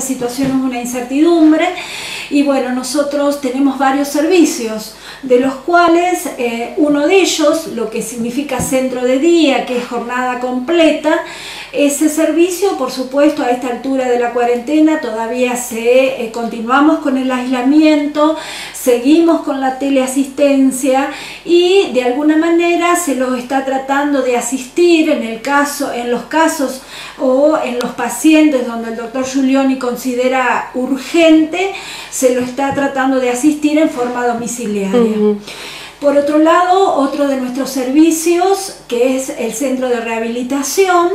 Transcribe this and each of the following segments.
situación es una incertidumbre y bueno, nosotros tenemos varios servicios, de los cuales eh, uno de ellos, lo que significa centro de día, que es jornada completa, ese servicio, por supuesto, a esta altura de la cuarentena todavía se eh, continuamos con el aislamiento, seguimos con la teleasistencia y de alguna manera se los está tratando de asistir en el caso, en los casos o en los pacientes donde el doctor Giulioni considera urgente, se lo está tratando de asistir en forma domiciliaria. Por otro lado, otro de nuestros servicios, que es el centro de rehabilitación,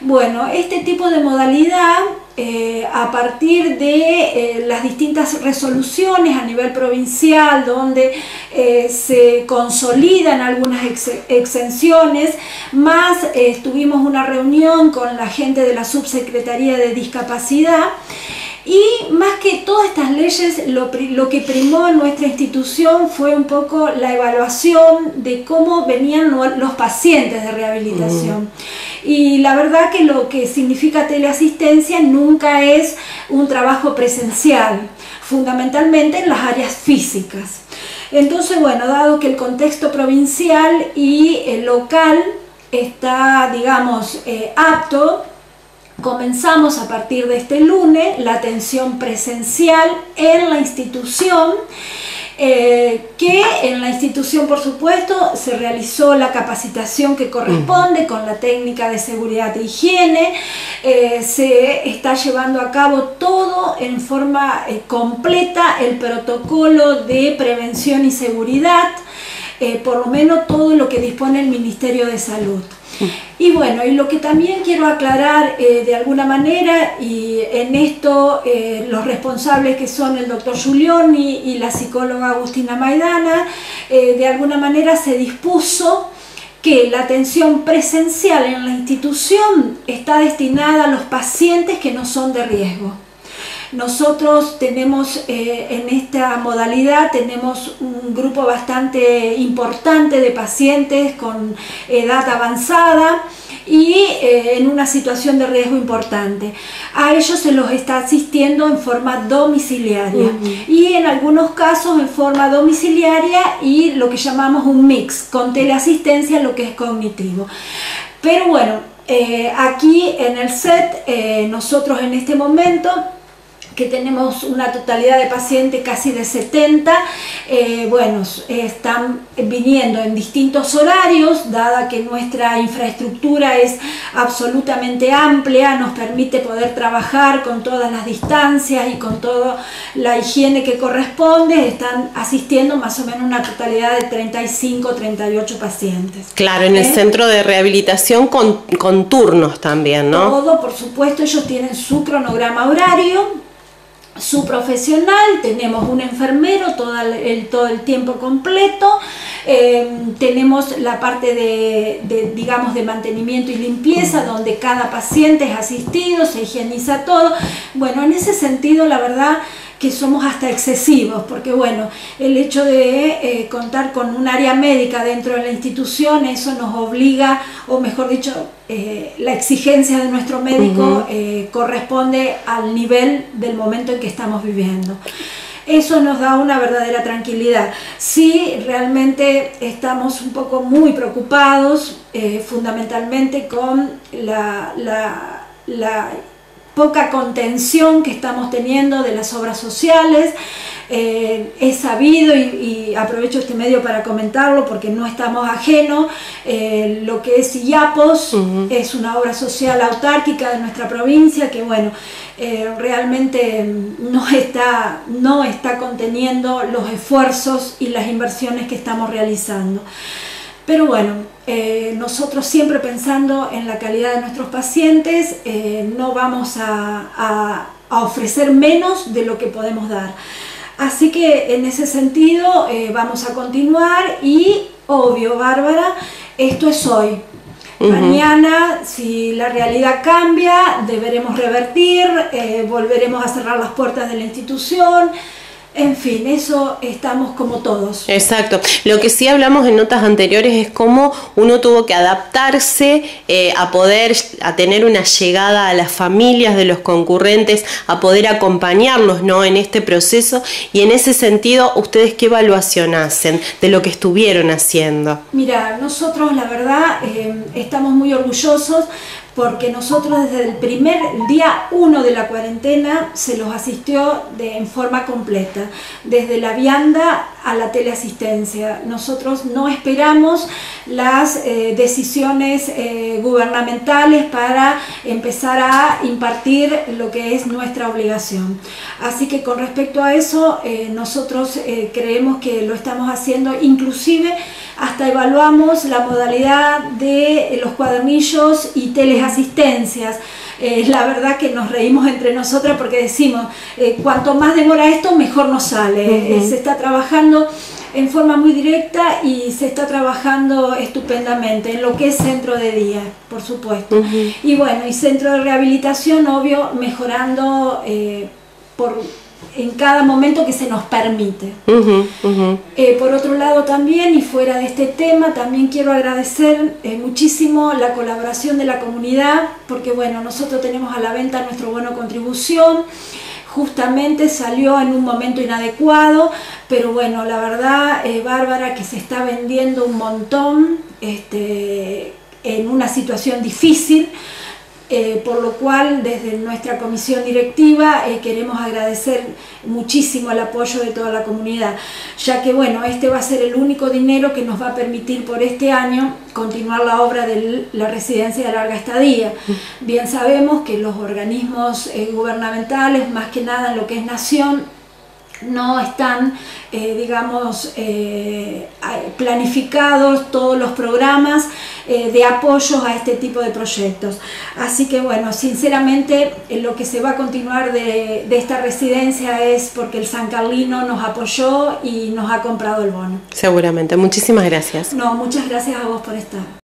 bueno, este tipo de modalidad, eh, a partir de eh, las distintas resoluciones a nivel provincial, donde eh, se consolidan algunas exenciones, más tuvimos una reunión con la gente de la Subsecretaría de Discapacidad, y más que todas estas leyes, lo, que primó en nuestra institución fue un poco la evaluación de cómo venían los pacientes de rehabilitación. Y la verdad que lo que significa teleasistencia nunca es un trabajo presencial, fundamentalmente en las áreas físicas. Entonces, bueno, dado que el contexto provincial y el local está, digamos, eh, apto, comenzamos a partir de este lunes la atención presencial en la institución eh, que en la institución, por supuesto, se realizó la capacitación que corresponde con la técnica de seguridad e higiene, eh, se está llevando a cabo todo en forma eh, completa el protocolo de prevención y seguridad, por lo menos todo lo que dispone el Ministerio de Salud. Y bueno, y lo que también quiero aclarar eh, de alguna manera, y en esto eh, los responsables que son el doctor Giulioni y la psicóloga Agustina Maidana, eh, de alguna manera se dispuso que la atención presencial en la institución está destinada a los pacientes que no son de riesgo. Nosotros tenemos eh, en esta modalidad tenemos un grupo bastante importante de pacientes con edad avanzada y eh, en una situación de riesgo importante. A ellos se los está asistiendo en forma domiciliaria y en algunos casos en forma domiciliaria y lo que llamamos un mix con teleasistencia, lo que es cognitivo. Pero bueno, eh, aquí en el set, nosotros en este momento que tenemos una totalidad de pacientes casi de 70, eh, bueno, están viniendo en distintos horarios, dada que nuestra infraestructura es absolutamente amplia, nos permite poder trabajar con todas las distancias y con toda la higiene que corresponde, están asistiendo más o menos una totalidad de 35, 38 pacientes. Claro, en el ¿Eh? centro de rehabilitación con, con turnos también, ¿no? Todo, por supuesto, ellos tienen su cronograma horario, su profesional, tenemos un enfermero todo el, todo el tiempo completo, eh, tenemos la parte de, digamos, de mantenimiento y limpieza, donde cada paciente es asistido, se higieniza todo. Bueno, en ese sentido, la verdad que somos hasta excesivos, porque bueno, el hecho de eh, contar con un área médica dentro de la institución, eso nos obliga, o mejor dicho, eh, la exigencia de nuestro médico eh, corresponde al nivel del momento en que estamos viviendo. Eso nos da una verdadera tranquilidad. Sí, realmente estamos un poco muy preocupados, fundamentalmente con la, la, la poca contención que estamos teniendo de las obras sociales. Eh, he sabido y, aprovecho este medio para comentarlo porque no estamos ajenos, eh, lo que es IAPOS es una obra social autárquica de nuestra provincia que bueno, eh, realmente no está, no está conteniendo los esfuerzos y las inversiones que estamos realizando. Pero bueno, eh, nosotros siempre pensando en la calidad de nuestros pacientes, eh, no vamos a, ofrecer menos de lo que podemos dar. Así que en ese sentido eh, vamos a continuar y, obvio, Bárbara, esto es hoy. Mañana, si la realidad cambia, deberemos revertir, volveremos a cerrar las puertas de la institución, En fin, eso estamos como todos. Exacto. Lo que sí hablamos en notas anteriores es cómo uno tuvo que adaptarse eh, a poder, a tener una llegada a las familias de los concurrentes, a poder acompañarlos ¿no? en este proceso. Y en ese sentido, ¿ustedes qué evaluación hacen de lo que estuvieron haciendo? Mira, nosotros la verdad eh, estamos muy orgullosos porque nosotros desde el primer día uno de la cuarentena se los asistió de, en forma completa, desde la vianda a la teleasistencia. Nosotros no esperamos las eh, decisiones eh, gubernamentales para empezar a impartir lo que es nuestra obligación. Así que con respecto a eso, eh, nosotros creemos que lo estamos haciendo, inclusive hasta evaluamos la modalidad de los cuadernillos y teleasistencias. La verdad que nos reímos entre nosotras porque decimos, cuanto más demora esto, mejor nos sale. se está trabajando en forma muy directa y se está trabajando estupendamente en lo que es centro de día, por supuesto. Y bueno, y centro de rehabilitación, obvio, mejorando eh, por en cada momento que se nos permite. Eh, por otro lado también, y fuera de este tema, también quiero agradecer eh, muchísimo la colaboración de la comunidad, porque bueno, nosotros tenemos a la venta nuestro bono contribución, justamente salió en un momento inadecuado, pero bueno, la verdad, eh, Bárbara, que se está vendiendo un montón este, en una situación difícil, eh, por lo cual desde nuestra comisión directiva eh, queremos agradecer muchísimo el apoyo de toda la comunidad, ya que bueno, este va a ser el único dinero que nos va a permitir por este año continuar la obra de la residencia de larga estadía. Bien sabemos que los organismos eh, gubernamentales, más que nada en lo que es nación, no están, digamos, planificados todos los programas eh, de apoyo a este tipo de proyectos. Así que bueno, sinceramente lo que se va a continuar de, de esta residencia es porque el San Carlino nos apoyó y nos ha comprado el bono. Seguramente, muchísimas gracias. No, muchas gracias a vos por estar.